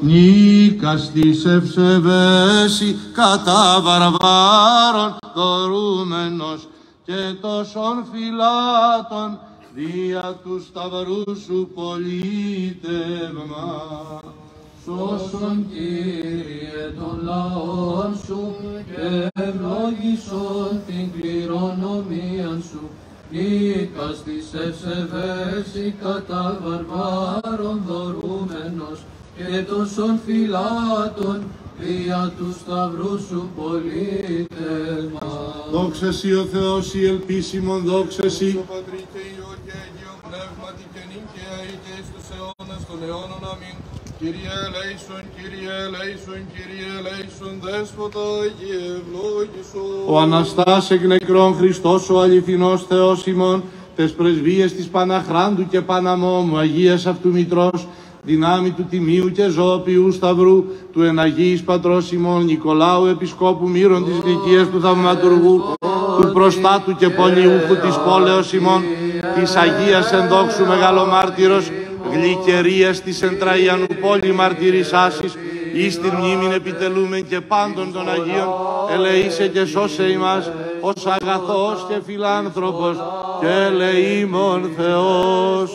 Νίκας της ευσεβέση κατά βαρβάρων δωρούμενος και τόσων φυλάτων δια του σταυρού σου πολίτευμα. Σώσον Κύριε των λαών σου και ευλόγησον την κληρονομία σου. Νίκας της ευσεβέση κατά βαρβάρων δωρούμενος και τόσων φυλάτων δια του σταυρού σου πολίτευμα. Δόξα σοι ο Θεός η ελπίσιμον, δόξα σοι. Το Πατρί και Υιό και Αγίο Πνεύματι και νίκαια ή και εις τους αιώνας των αιώνων αμήν. Κύριε ελέησον, Κύριε ελέησον, Κύριε ελέησον, Δέσποτα Αγίε ευλόγησον. Ο Αναστάς εκ νεκρών Χριστός ο αληθινός Θεός ημών, τες πρεσβείες της Παναχράντου και Παναμόμου, Αγίας αυτού Μητρός, δυνάμει του Τιμίου και Ζώπιου Σταυρού, του εναγίης Πατρός ημών, Νικολάου Επισκόπου Μύρων της Λυκίας του Θαυματουργού, του Προστάτου και Πολιούχου της πόλεως ημών, της Αγίας Ενδόξου Μεγαλομάρτυρος, γλυκερίας της Εντραϊανού πόλη μαρτυρισσάσης, εις την μνήμην επιτελούμεν και πάντων των Αγίων, ελεήσε και σώσε ημάς, ως αγαθός και φιλάνθρωπος και ελεήμων Θεός.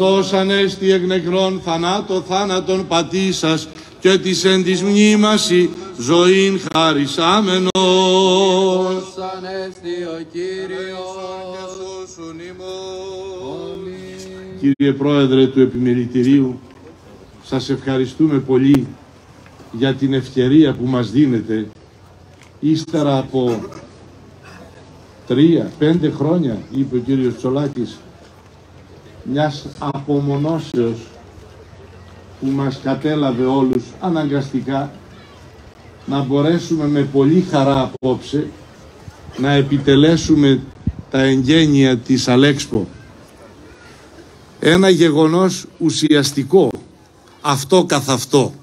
Χριστός Ανέστη εκ νεκρών θανάτω θάνατον πατήσας και της εν της μνήμαση ζωήν χαρισάμενος. Ως ανέστη ο Κύριος. Σώσον ημών. Κύριε Πρόεδρε του Επιμελητηρίου, σας ευχαριστούμε πολύ για την ευκαιρία που μας δίνετε ύστερα από τρία, πέντε χρόνια, είπε ο κύριος Τσολάκης, μιας απομονώσεως που μας κατέλαβε όλους αναγκαστικά να μπορέσουμε με πολύ χαρά απόψε να επιτελέσουμε τα εγγένεια της Αλέξπο. Ένα γεγονός ουσιαστικό, αυτό καθ' αυτό.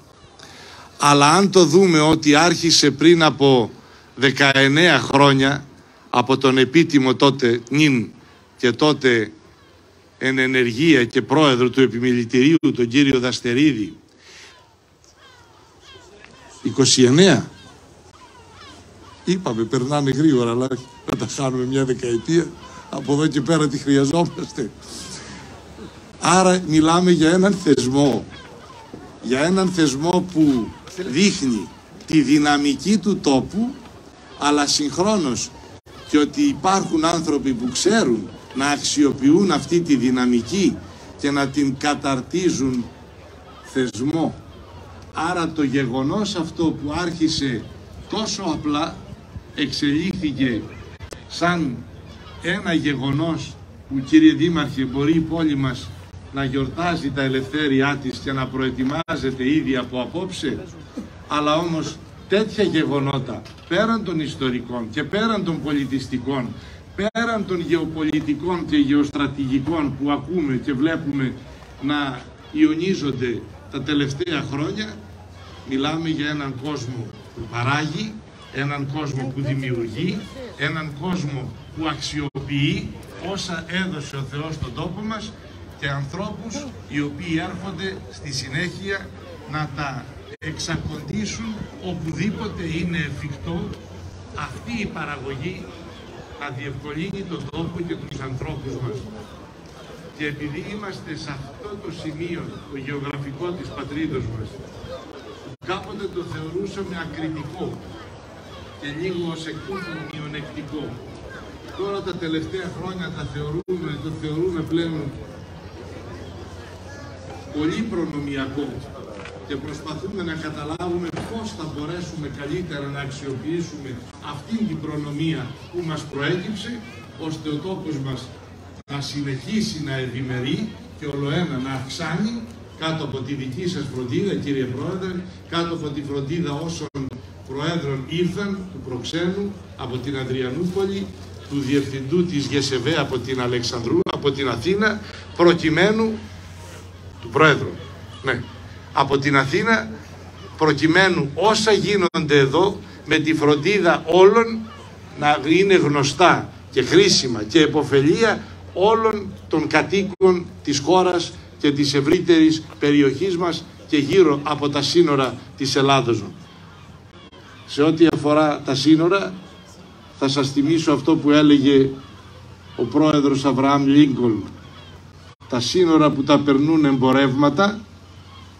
Αλλά αν το δούμε ότι άρχισε πριν από 19 χρόνια από τον επίτιμο τότε νυν και τότε εν ενεργεία και πρόεδρο του επιμελητηρίου τον κύριο Δαστερίδη. 29 είπαμε περνάνε γρήγορα αλλά να τα χάνουμε μια δεκαετία. Από εδώ και πέρα τι χρειαζόμαστε. Άρα μιλάμε για έναν θεσμό. Για έναν θεσμό που δείχνει τη δυναμική του τόπου αλλά συγχρόνως και ότι υπάρχουν άνθρωποι που ξέρουν να αξιοποιούν αυτή τη δυναμική και να την καταρτίζουν θεσμό. Άρα το γεγονός αυτό που άρχισε τόσο απλά εξελίχθηκε σαν ένα γεγονός που κύριε Δήμαρχε μπορεί η πόλη μας να γιορτάζει τα ελευθέριά της και να προετοιμάζεται ήδη από απόψε αλλά όμως τέτοια γεγονότα πέραν των ιστορικών και πέραν των πολιτιστικών πέραν των γεωπολιτικών και γεωστρατηγικών που ακούμε και βλέπουμε να ιονίζονται τα τελευταία χρόνια μιλάμε για έναν κόσμο που παράγει έναν κόσμο που δημιουργεί έναν κόσμο που αξιοποιεί όσα έδωσε ο Θεός στον τόπο μας και ανθρώπους οι οποίοι έρχονται στη συνέχεια να τα εξακοντήσουν οπουδήποτε είναι εφικτό αυτή η παραγωγή να διευκολύνει τον τόπο και τους ανθρώπους μας. Και επειδή είμαστε σε αυτό το σημείο, το γεωγραφικό της πατρίδος μας, κάποτε το θεωρούσαμε ακριτικό και λίγο ως εκ τούτου μειονεκτικό. Τώρα τα τελευταία χρόνια τα θεωρούμε, το θεωρούμε πλέον πολύ προνομιακό και προσπαθούμε να καταλάβουμε πώς θα μπορέσουμε καλύτερα να αξιοποιήσουμε αυτήν την προνομία που μας προέκυψε, ώστε ο τόπος μας να συνεχίσει να ευημερεί και ολοένα να αυξάνει κάτω από τη δική σας φροντίδα, κύριε Πρόεδρε, κάτω από τη φροντίδα όσων Προέδρων ήρθαν, του Προξένου, από την Αδριανούπολη, του Διευθυντού της ΓΕΣΕΒΕ από την Αλεξανδρού, από την Αθήνα, προκειμένου του Πρόεδρου, ναι, από την Αθήνα προκειμένου όσα γίνονται εδώ με τη φροντίδα όλων να είναι γνωστά και χρήσιμα και εποφελία όλων των κατοίκων της χώρας και της ευρύτερης περιοχής μας και γύρω από τα σύνορα της Ελλάδος. Σε ό,τι αφορά τα σύνορα θα σας θυμίσω αυτό που έλεγε ο πρόεδρος Αβραάμ Λίνκολ τα σύνορα που τα περνούν εμπορεύματα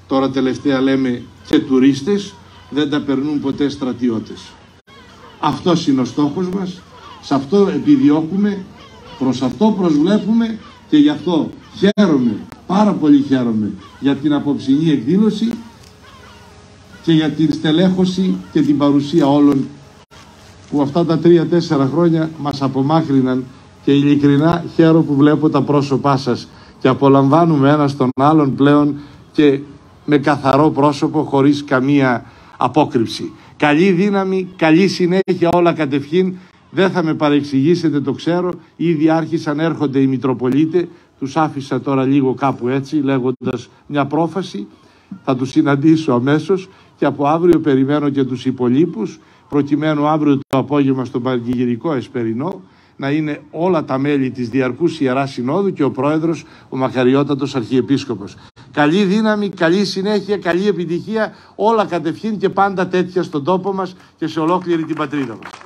τώρα τελευταία λέμε και τουρίστες δεν τα περνούν ποτέ στρατιώτες. Αυτός είναι ο στόχος μας σε αυτό επιδιώκουμε προς αυτό προσβλέπουμε και γι' αυτό χαίρομαι πάρα πολύ χαίρομαι για την απόψινή εκδήλωση και για την στελέχωση και την παρουσία όλων που αυτά τα τρία-τέσσερα χρόνια μας απομάκρυναν και ειλικρινά χαίρομαι που βλέπω τα πρόσωπά σας και απολαμβάνουμε ένα τον άλλον πλέον και με καθαρό πρόσωπο χωρίς καμία απόκρυψη. Καλή δύναμη, καλή συνέχεια όλα κατευχήν. Δεν θα με παρεξηγήσετε το ξέρω. Ήδη άρχισαν έρχονται οι Μητροπολίτες. Τους άφησα τώρα λίγο κάπου έτσι λέγοντας μια πρόφαση. Θα τους συναντήσω αμέσως και από αύριο περιμένω και τους υπολείπους προκειμένου αύριο το απόγευμα στον Πανηγυρικό Εσπερινό να είναι όλα τα μέλη της Διαρκούς Ιεράς Συνόδου και ο Πρόεδρος, ο Μακαριότατος Αρχιεπίσκοπος. Καλή δύναμη, καλή συνέχεια, καλή επιτυχία, όλα κατευχήν και πάντα τέτοια στον τόπο μας και σε ολόκληρη την πατρίδα μας.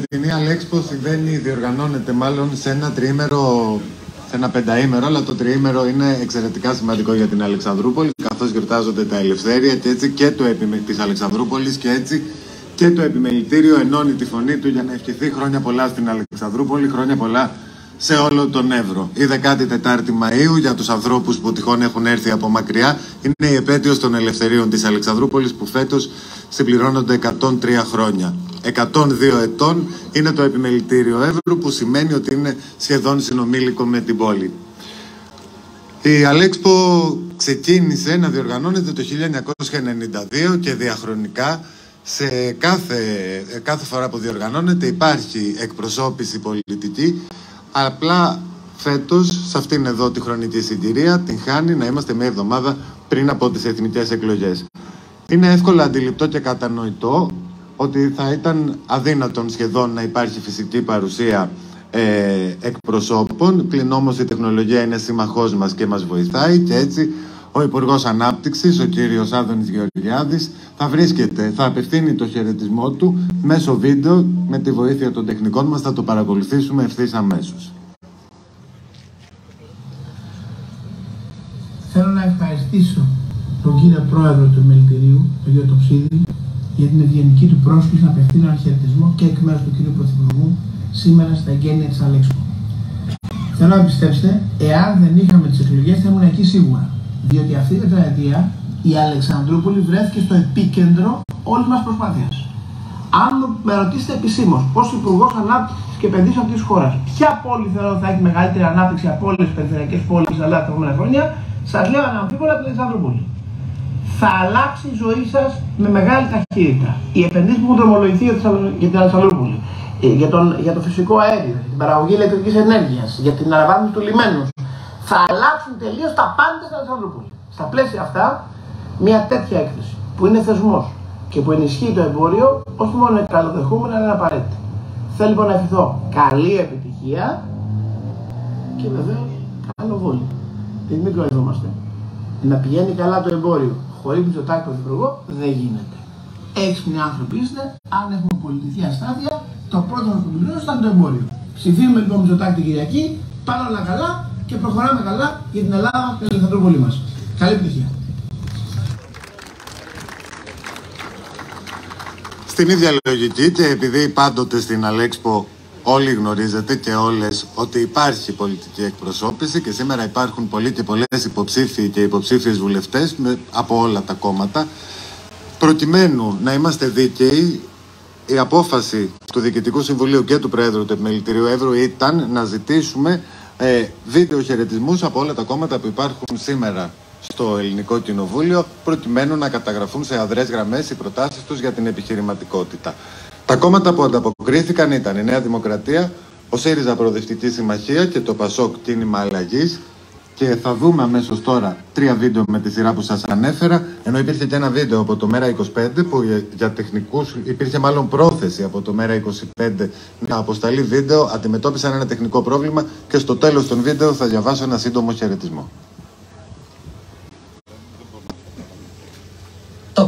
Φετινή Αλέξπο συμβαίνει, διοργανώνεται μάλλον σε ένα τριήμερο, σε ένα πενταήμερο, αλλά το τριήμερο είναι εξαιρετικά σημαντικό για την Αλεξανδρούπολη, καθώς γιορτάζονται τα ελευθέρια και έτσι και το επιμε... της Αλεξανδρούπολης και έτσι και το επιμελητήριο ενώνει τη φωνή του για να ευχηθεί χρόνια πολλά στην Αλεξανδρούπολη, χρόνια πολλά σε όλο τον Εύρο. Η 14η Μαΐου για τους ανθρώπους που τυχόν έχουν έρθει από μακριά είναι η επέτειος των ελευθερίων της Αλεξανδρούπολης που φέτος συμπληρώνονται 103 χρόνια. 102 ετών είναι το επιμελητήριο Εύρου που σημαίνει ότι είναι σχεδόν συνομήλικο με την πόλη. Η Αλέξπο ξεκίνησε να διοργανώνεται το 1992 και διαχρονικά σε κάθε, κάθε φορά που διοργανώνεται υπάρχει εκπροσώπηση πολιτική απλά φέτος σε αυτήν εδώ τη χρονική συγκυρία την χάνει να είμαστε μια εβδομάδα πριν από τις εθνικές εκλογές. Είναι εύκολα αντιληπτό και κατανοητό ότι θα ήταν αδύνατον σχεδόν να υπάρχει φυσική παρουσία ε, εκπροσώπων. Πλην όμως η τεχνολογία είναι σύμμαχός μας και μας βοηθάει και έτσι ο Υπουργός Ανάπτυξης, ο κύριος Άδωνης Γεωργιάδης, θα βρίσκεται, θα απευθύνει το χαιρετισμό του μέσω βίντεο με τη βοήθεια των τεχνικών μας. Θα το παρακολουθήσουμε ευθύς αμέσως. Θέλω να ευχαριστήσω τον κύριο Πρόεδρο του Μελητηρίου, τον κύριο Τοψίδη, για την ευγενική του πρόσκληση να απευθύνω ένα χαιρετισμό και εκ μέρους του κύριου Πρωθυπουργού σήμερα στα εγγένεια της Αλέξου. Θέλω να πιστέψετε, εάν δεν είχαμε τις εκλογές, θα ήμουν εκεί σίγουρα. Διότι αυτή την τετραετία η Αλεξανδρούπολη βρέθηκε στο επίκεντρο όλης μας προσπάθειας. Αν με ρωτήσετε επισήμως, πώς υπουργός ανάπτυξης και επενδύσεων αυτή της χώρας, ποια πόλη θεωρώ θα έχει μεγαλύτερη ανάπτυξη από όλες τις περιφερειακές πόλεις αλλά τα επόμενα χρόνια, σας λέω αναμφίβολα την Αλεξανδρούπολη θα αλλάξει η ζωή σας με μεγάλη ταχύτητα. Οι επενδύσεις που έχουν δρομολογηθεί για την Αλεξανδρούπολη, ε, για, τον, για το φυσικό αέριο, για την παραγωγή ηλεκτρικής ενέργειας, για την αναβάθμιση του λιμένους, θα αλλάξουν τελείως τα πάντα στην Αλεξανδρούπολη. Στα πλαίσια αυτά, μια τέτοια έκθεση που είναι θεσμός και που ενισχύει το εμπόριο, όχι μόνο είναι καλοδεχούμενη, αλλά είναι απαραίτητη. Θέλω λοιπόν να ευχηθώ καλή επιτυχία και βεβαίως καλό βόλιο. Δεν μην κοροϊδόμαστε. Να πηγαίνει καλά το εμπόριο χωρίς Μητσοτάκη πρωθυπουργό δεν γίνεται. Έξυπνοι άνθρωποι είστε, αν έχουμε πολιτική αστάθεια, το πρώτο που πληρώνει ήταν το εμπόριο. Ψηφίζουμε λοιπόν Μητσοτάκη την Κυριακή πάνε όλα καλά και προχωράμε καλά για την Ελλάδα και την Αλεξανδρούπολη μας. Καλή επιτυχία. Στην ίδια λογική και επειδή πάντοτε στην Αλέξπο όλοι γνωρίζετε και όλες ότι υπάρχει πολιτική εκπροσώπηση και σήμερα υπάρχουν πολλοί και πολλές υποψήφοι και υποψήφιες βουλευτές με, από όλα τα κόμματα προκειμένου να είμαστε δίκαιοι η απόφαση του Διοικητικού Συμβουλίου και του Πρόεδρου του Επιμελητηρίου Εύρου ήταν να ζητήσουμε ε, βίντεο χαιρετισμούς από όλα τα κόμματα που υπάρχουν σήμερα στο Ελληνικό Κοινοβούλιο προκειμένου να καταγραφούν σε αδρές γραμμές οι προτάσεις τους για την επιχειρηματικότητα. Τα κόμματα που ανταποκρίθηκαν ήταν η Νέα Δημοκρατία, ο ΣΥΡΙΖΑ Προοδευτική Συμμαχία και το ΠΑΣΟΚ Κίνημα Αλλαγής. Και θα δούμε αμέσως τώρα τρία βίντεο με τη σειρά που σας ανέφερα. Ενώ υπήρχε και ένα βίντεο από το Μέρα 25 που για τεχνικούς υπήρχε μάλλον πρόθεση από το Μέρα 25 να αποσταλεί βίντεο. Αντιμετώπισαν ένα τεχνικό πρόβλημα και στο τέλος των βίντεο θα διαβάσω ένα σύντομο χαιρετισμό.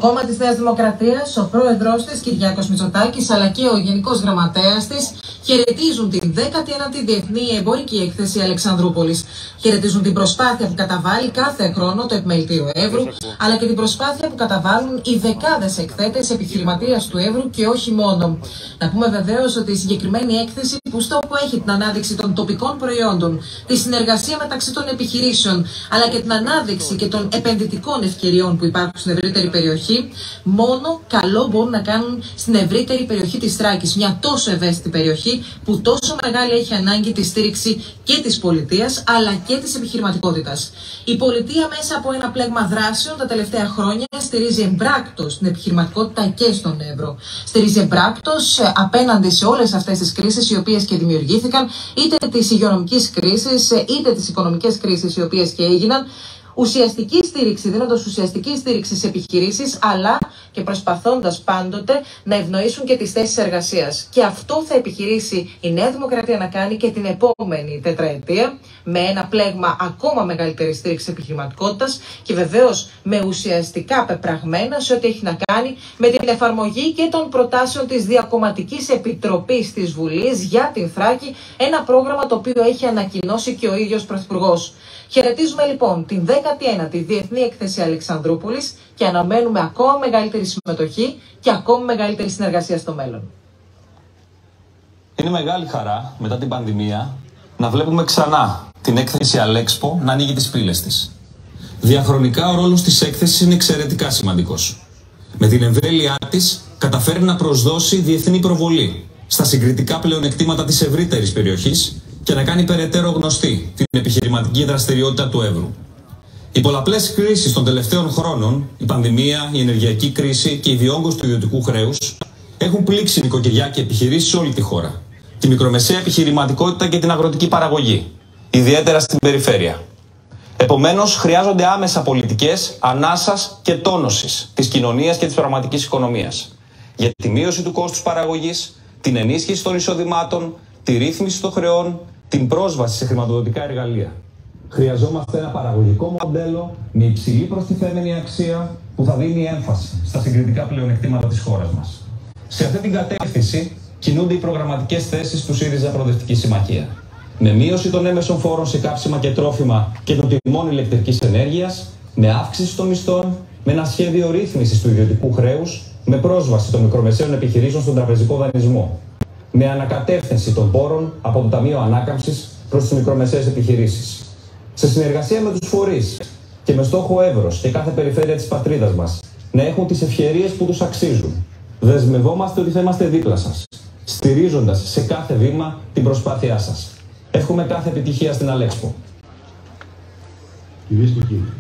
Κόμμα της Νέας Δημοκρατίας, ο πρόεδρός της Κυριάκος Μητσοτάκης αλλά και ο γενικός γραμματέας της χαιρετίζουν την 19η Διεθνή Εμπορική Έκθεση Αλεξανδρούπολης. Χαιρετίζουν την προσπάθεια που καταβάλει κάθε χρόνο το Επιμελητήριο Εύρου, αλλά και την προσπάθεια που καταβάλουν οι δεκάδες εκθέτες επιχειρηματίας του Εύρου και όχι μόνο. Να πούμε βεβαίως ότι η συγκεκριμένη έκθεση που στόχο έχει την ανάδειξη των τοπικών προϊόντων, τη συνεργασία μεταξύ των επιχειρήσεων, αλλά και την ανάδειξη και των επενδυτικών ευκαιριών που υπάρχουν στην ευρύτερη περιοχή περιοχή, μόνο καλό μπορούν να κάνουν στην ευρύτερη περιοχή της Τράκη. Μια τόσο ευαίσθητη περιοχή που τόσο μεγάλη έχει ανάγκη τη στήριξη και της πολιτείας αλλά και της επιχειρηματικότητας. Η πολιτεία μέσα από ένα πλέγμα δράσεων τα τελευταία χρόνια στηρίζει εμπράκτο την επιχειρηματικότητα και στον Εύρο. Στηρίζει εμπράκτο ε, απέναντι σε όλες αυτές τις κρίσεις οι οποίες και δημιουργήθηκαν, είτε της υγειονομικής κρίσης, ε, είτε τι οικονομικές κρίσεις οι οποίες και έγιναν ουσιαστική στήριξη, δίνοντας ουσιαστική στήριξη σε επιχειρήσεις, αλλά και προσπαθώντας πάντοτε να ευνοήσουν και τις θέσεις εργασίας. Και αυτό θα επιχειρήσει η Νέα Δημοκρατία να κάνει και την επόμενη τετραετία, με ένα πλέγμα ακόμα μεγαλύτερη στήριξη επιχειρηματικότητας και βεβαίως με ουσιαστικά πεπραγμένα σε ό,τι έχει να κάνει με την εφαρμογή και των προτάσεων της Διακομματικής Επιτροπής της Βουλής για την Θράκη, ένα πρόγραμμα το οποίο έχει ανακοινώσει και ο ίδιος Πρωθυπουργός. Χαιρετίζουμε λοιπόν την 19η Διεθνή Έκθεση Αλεξανδρούπολης και αναμένουμε ακόμα μεγαλύτερη συμμετοχή και ακόμα μεγαλύτερη συνεργασία στο μέλλον. Είναι μεγάλη χαρά μετά την πανδημία να βλέπουμε ξανά την έκθεση Αλέξπο να ανοίγει τις πύλες της. Διαχρονικά ο ρόλος της έκθεσης είναι εξαιρετικά σημαντικός. Με την εμβέλειά της καταφέρει να προσδώσει διεθνή προβολή στα συγκριτικά πλεονεκτήματα της ευρύτερης περιοχής και να κάνει περαιτέρω γνωστή την επιχειρηματική δραστηριότητα του Εύρου. Οι πολλαπλές κρίσεις των τελευταίων χρόνων, η πανδημία, η ενεργειακή κρίση και η διόγκωση του ιδιωτικού χρέους, έχουν πλήξει νοικοκυριά και επιχειρήσεις σε όλη τη χώρα. Τη μικρομεσαία επιχειρηματικότητα και την αγροτική παραγωγή, ιδιαίτερα στην περιφέρεια. Επομένως, χρειάζονται άμεσα πολιτικές ανάσας και τόνωσης της κοινωνίας και της πραγματικής οικονομίας. Για τη μείωση του κόστους παραγωγής, την ενίσχυση των εισοδημάτων, τη ρύθμιση των χρεών, την πρόσβαση σε χρηματοδοτικά εργαλεία. Χρειαζόμαστε ένα παραγωγικό μοντέλο με υψηλή προστιθέμενη αξία που θα δίνει έμφαση στα συγκριτικά πλεονεκτήματα της χώρας μας. Σε αυτή την κατεύθυνση κινούνται οι προγραμματικές θέσεις του ΣΥΡΙΖΑ Προοδευτική Συμμαχία. Με μείωση των έμεσων φόρων σε κάψιμα και τρόφιμα και των τιμών ηλεκτρικής ενέργειας, με αύξηση των μισθών, με ένα σχέδιο ρύθμισης του ιδιωτικού χρέους, με πρόσβαση των μικρομεσαίων επιχειρήσεων στον τραπεζικό δανεισμό, με ανακατεύθυνση των πόρων από το Ταμείο Ανάκαμψης προς τις μικρομεσαίες επιχειρήσεις. Σε συνεργασία με τους φορείς και με στόχο εύρος και κάθε περιφέρεια της πατρίδας μας να έχουν τις ευκαιρίε που τους αξίζουν. Δεσμευόμαστε ότι θα είμαστε δίπλα σας, στηρίζοντας σε κάθε βήμα την προσπάθειά σας. Εύχομαι κάθε επιτυχία στην Αλέξπο. Κυρίες και κύριοι,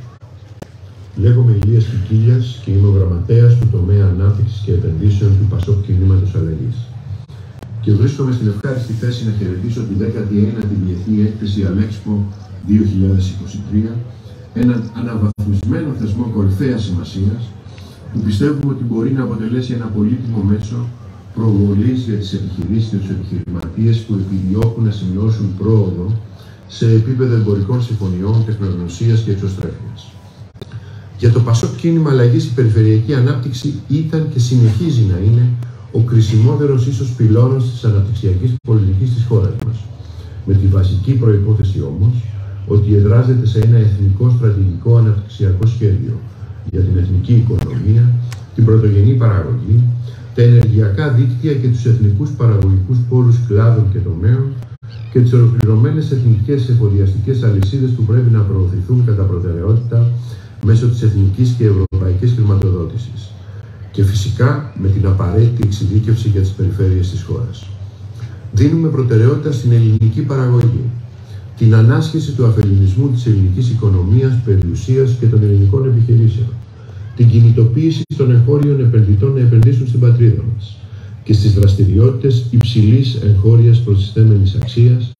λέγομαι Ηλίας Κικίλιας και είμαι ο γραμματέας του τομέα ανάπτυξης και επενδύσεων του Πασόκ Κινήματος Αλλαγής και βρίσκομαι στην ευχάριστη θέση να χαιρετήσω τη 19η Διεθνή Έκθεση Αλέξπο 2023, έναν αναβαθμισμένο θεσμό κορυφαίας σημασίας που πιστεύουμε ότι μπορεί να αποτελέσει ένα πολύτιμο μέσο προβολής για τις επιχειρήσεις και τους επιχειρηματίες που επιδιώκουν να σημειώσουν πρόοδο σε επίπεδο εμπορικών συμφωνιών, τεχνογνωσίας και εξωστρέφειας. Για το Πασόκ κίνημα αλλαγής η περιφερειακή ανάπτυξη ήταν και συνεχίζει να είναι ο κρισιμότερος ίσως πυλώνας της αναπτυξιακής πολιτικής της χώρας μας. Με τη βασική προϋπόθεση όμως ότι εδράζεται σε ένα εθνικό στρατηγικό αναπτυξιακό σχέδιο για την εθνική οικονομία, την πρωτογενή παραγωγή, τα ενεργειακά δίκτυα και τους εθνικούς παραγωγικούς πόρους κλάδων και τομέων και τις ολοκληρωμένες εθνικές εφοδιαστικές αλυσίδες που πρέπει να προωθηθούν κατά προτεραιότητα μέσω της εθνικής και ευρωπαϊκής χρηματοδότησης και φυσικά με την απαραίτητη εξειδίκευση για τις περιφέρειες της χώρας. Δίνουμε προτεραιότητα στην ελληνική παραγωγή, την ανάσχεση του αφελινισμού της ελληνικής οικονομίας, περιουσίας και των ελληνικών επιχειρήσεων, την κινητοποίηση των εγχώριων επενδυτών να επενδύσουν στην πατρίδα μας και στις δραστηριότητες υψηλής εγχώριας προσυστέμενης αξίας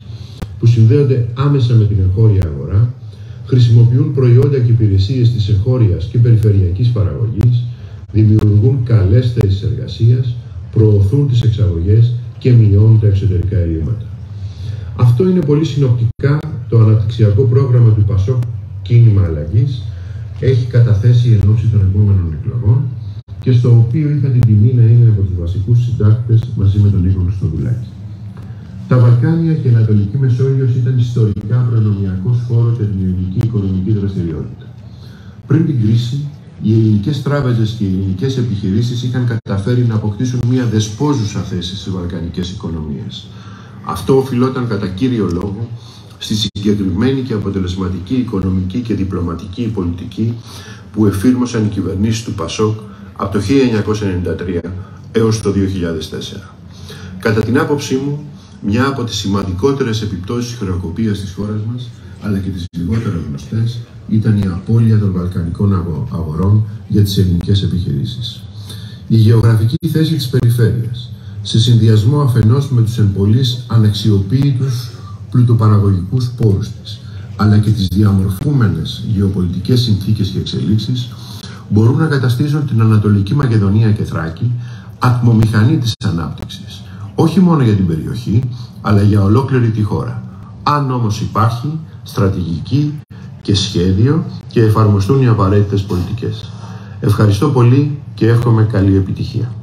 που συνδέονται άμεσα με την εγχώρια αγορά, χρησιμοποιούν προϊόντα και υπηρεσίες της εγχώριας και περιφερειακής παραγωγής, δημιουργούν καλές θέσεις εργασίας, προωθούν τις εξαγωγές και μειώνουν τα εξωτερικά ελλείμματα. Αυτό είναι πολύ συνοπτικά το αναπτυξιακό πρόγραμμα του ΠΑΣΟΚ Κίνημα Αλλαγής έχει καταθέσει εν ώψη των επόμενων εκλογών και στο οποίο είχα την τιμή να είμαι από τους βασικούς συντάκτες μαζί με τον Νίκο Χρυστοδουλάκη. Τα Βαλκάνια και η Ανατολική Μεσόγειος ήταν ιστορικά προνομιακός χώρος για την ελληνική οικονομική δραστηριότητα. Πριν την κρίση, οι ελληνικές τράπεζες και οι ελληνικές επιχειρήσεις είχαν καταφέρει να αποκτήσουν μια δεσπόζουσα θέση στις βαλκανικές οικονομίες. Αυτό οφειλόταν κατά κύριο λόγο στη συγκεκριμένη και αποτελεσματική οικονομική και διπλωματική πολιτική που εφήρμοσαν οι κυβερνήσεις του ΠΑΣΟΚ από το 1993 έως το 2004. Κατά την άποψή μου, μια από τις σημαντικότερες επιπτώσεις της χρεοκοπίας της χώρας μας, αλλά και τις λιγότερο γνωστές, ήταν η απώλεια των βαλκανικών αγορών για τις ελληνικές επιχειρήσεις. Η γεωγραφική θέση της περιφέρειας, σε συνδυασμό αφενός με τους εμπολείς αναξιοποίητους πλουτοπαραγωγικούς πόρους της, αλλά και τις διαμορφούμενες γεωπολιτικές συνθήκες και εξελίξεις, μπορούν να καταστήσουν την Ανατολική Μακεδονία και Θράκη ατμομηχανή της ανάπτυξης, όχι μόνο για την περιοχή, αλλά για ολόκληρη τη χώρα. Αν όμως υπάρχει στρατηγική και σχέδιο και εφαρμοστούν οι απαραίτητες πολιτικές. Ευχαριστώ πολύ και εύχομαι καλή επιτυχία.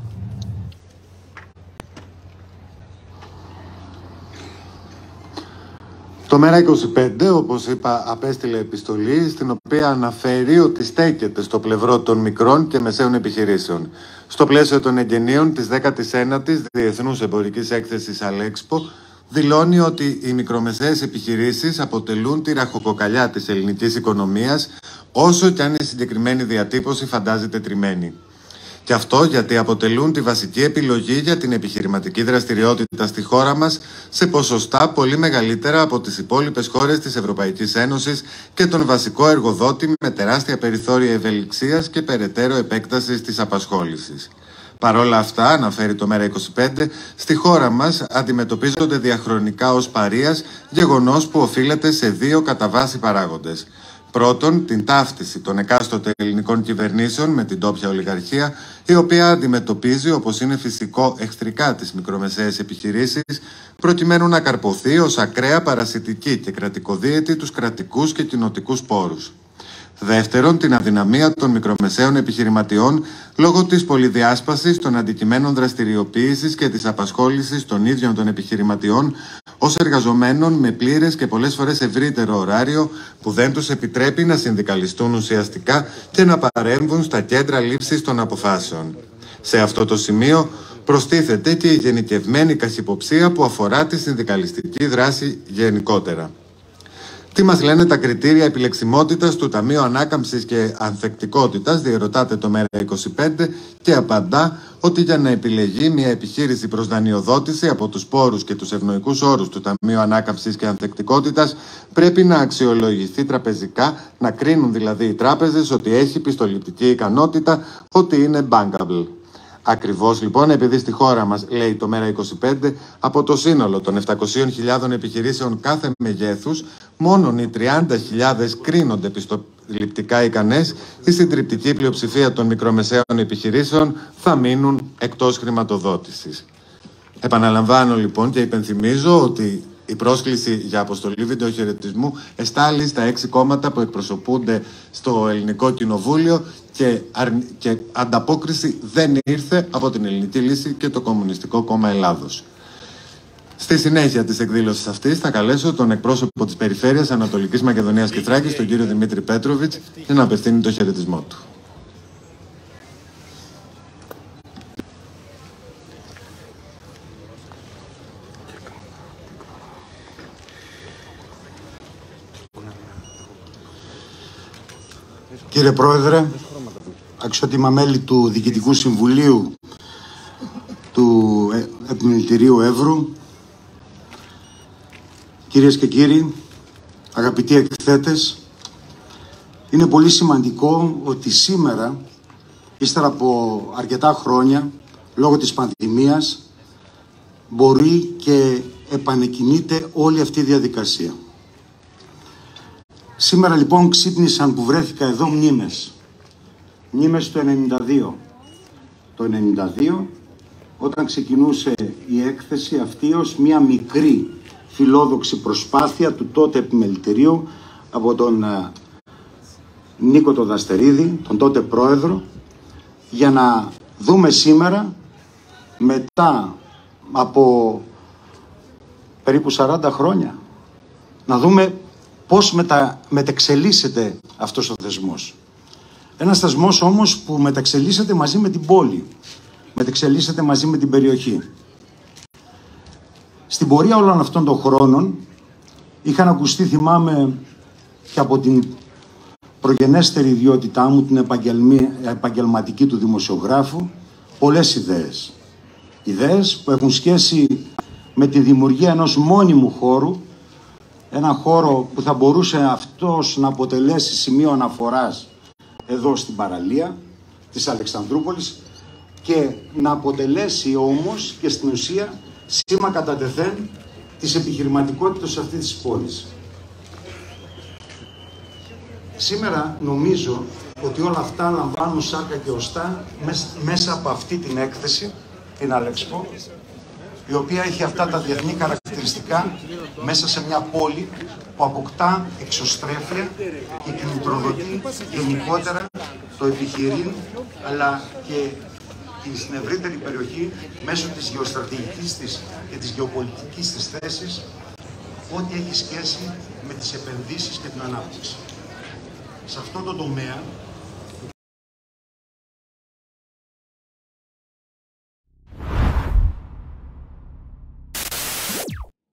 Το ΜΕΡΑ25, όπως είπα, απέστειλε επιστολή στην οποία αναφέρει ότι στέκεται στο πλευρό των μικρών και μεσαίων επιχειρήσεων. Στο πλαίσιο των εγγενείων της 19ης Διεθνούς Εμπορικής Έκθεσης Αλέξπο δηλώνει ότι οι μικρομεσαίες επιχειρήσεις αποτελούν τη ραχοκοκαλιά της ελληνικής οικονομίας όσο και αν η συγκεκριμένη διατύπωση φαντάζεται τριμμένη. Και αυτό γιατί αποτελούν τη βασική επιλογή για την επιχειρηματική δραστηριότητα στη χώρα μας σε ποσοστά πολύ μεγαλύτερα από τις υπόλοιπες χώρες της Ευρωπαϊκής Ένωσης και τον βασικό εργοδότη με τεράστια περιθώρια ευελιξίας και περαιτέρω επέκτασης της απασχόλησης. Παρόλα αυτά, αναφέρει το ΜΕΡΑ25, στη χώρα μας αντιμετωπίζονται διαχρονικά ως παρείας, γεγονός που οφείλεται σε δύο κατά βάση παράγοντες. Πρώτον, την ταύτιση των εκάστοτε ελληνικών κυβερνήσεων με την τόπια ολιγαρχία, η οποία αντιμετωπίζει, όπως είναι φυσικό, εχθρικά τις μικρομεσαίες επιχειρήσεις, προκειμένου να καρποθεί ως ακραία παρασιτική και κρατικοδίαιτη τους κρατικούς και κοινοτικούς πόρους. Δεύτερον, την αδυναμία των μικρομεσαίων επιχειρηματιών λόγω της πολυδιάσπασης των αντικειμένων δραστηριοποίησης και της απασχόλησης των ίδιων των επιχειρηματιών ως εργαζομένων με πλήρες και πολλές φορές ευρύτερο ωράριο που δεν τους επιτρέπει να συνδικαλιστούν ουσιαστικά και να παρέμβουν στα κέντρα λήψης των αποφάσεων. Σε αυτό το σημείο προστίθεται και η γενικευμένη καχυποψία που αφορά τη συνδικαλιστική δράση γενικότερα. Τι μας λένε τα κριτήρια επιλεξιμότητας του Ταμείου Ανάκαμψης και Ανθεκτικότητας, διερωτάται το ΜΕΡΑ25 και απαντά ότι για να επιλεγεί μια επιχείρηση προς δανειοδότηση από τους πόρους και τους ευνοϊκούς όρους του Ταμείου Ανάκαμψης και Ανθεκτικότητας πρέπει να αξιολογηθεί τραπεζικά, να κρίνουν δηλαδή οι τράπεζες ότι έχει πιστοληπτική ικανότητα, ότι είναι bankable. Ακριβώς λοιπόν, επειδή στη χώρα μας, λέει το ΜΕΡΑ25, από το σύνολο των 700.000 επιχειρήσεων κάθε μεγέθους, μόνο οι 30.000 κρίνονται πιστοληπτικά ικανές, η συντριπτική πλειοψηφία των μικρομεσαίων επιχειρήσεων θα μείνουν εκτός χρηματοδότησης. Επαναλαμβάνω λοιπόν και υπενθυμίζω ότι η πρόσκληση για αποστολή βιντεοχαιρετισμού εστάλει στα έξι κόμματα που εκπροσωπούνται στο Ελληνικό Κοινοβούλιο και, και ανταπόκριση δεν ήρθε από την Ελληνική Λύση και το Κομμουνιστικό Κόμμα Ελλάδος. Στη συνέχεια της εκδήλωσης αυτής θα καλέσω τον εκπρόσωπο της Περιφέρειας Ανατολικής Μακεδονίας και Θράκης, τον κύριο Δημήτρη Πέτροβιτς, για να απευθύνει το χαιρετισμό του. Κύριε Πρόεδρε, αξιότιμα μέλη του Διοικητικού Συμβουλίου του ε- Επιμελητηρίου Εύρου, κυρίες και κύριοι, αγαπητοί εκθέτες, είναι πολύ σημαντικό ότι σήμερα, ύστερα από αρκετά χρόνια, λόγω της πανδημίας, μπορεί και επανεκκινείται όλη αυτή η διαδικασία. Σήμερα λοιπόν ξύπνησαν που βρέθηκα εδώ μνήμες. Μνήμες του 92. Το 92 όταν ξεκινούσε η έκθεση αυτή ως μια μικρή φιλόδοξη προσπάθεια του τότε επιμελητηρίου από τον ε, Νίκο το Δαστερίδη, τον τότε πρόεδρο, για να δούμε σήμερα μετά από περίπου 40 χρόνια να δούμε πώς μετα, μεταξελίσσεται αυτός ο θεσμός. Ένας θεσμός όμως που μεταξελίσσεται μαζί με την πόλη, μεταξελίσσεται μαζί με την περιοχή. Στην πορεία όλων αυτών των χρόνων είχαν ακουστεί, θυμάμαι, και από την προγενέστερη ιδιότητά μου, την επαγγελματική του δημοσιογράφου, πολλές ιδέες. Ιδέες που έχουν σχέση με τη δημιουργία ενός μόνιμου χώρου ένα χώρο που θα μπορούσε αυτός να αποτελέσει σημείο αναφοράς εδώ στην παραλία της Αλεξανδρούπολης και να αποτελέσει όμως και στην ουσία σήμα κατά τεθέν της επιχειρηματικότητας αυτής της πόλης. Σήμερα νομίζω ότι όλα αυτά λαμβάνουν σάκα και οστά μέσα από αυτή την έκθεση, την Αλεξπό, η οποία έχει αυτά τα διεθνή χαρακτηριστικά μέσα σε μια πόλη που αποκτά εξωστρέφεια και κινητροδοτεί γενικότερα το επιχειρήν αλλά και στην ευρύτερη περιοχή μέσω της γεωστρατηγικής της και της γεωπολιτικής της θέσης ό,τι έχει σχέση με τις επενδύσεις και την ανάπτυξη. Σε αυτό το τομέα